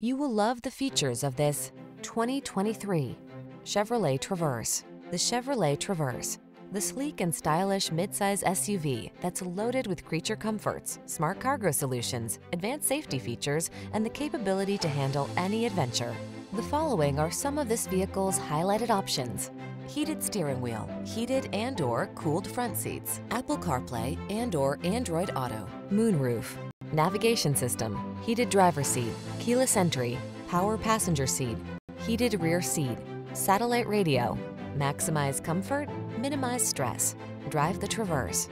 You will love the features of this 2023 Chevrolet Traverse. The Chevrolet Traverse, the sleek and stylish midsize SUV that's loaded with creature comforts, smart cargo solutions, advanced safety features, and the capability to handle any adventure. The following are some of this vehicle's highlighted options. Heated steering wheel, heated and or cooled front seats, Apple CarPlay and or Android Auto, moonroof, navigation system, heated driver seat, keyless entry, power passenger seat, heated rear seat, satellite radio. Maximize comfort, minimize stress. Drive the Traverse.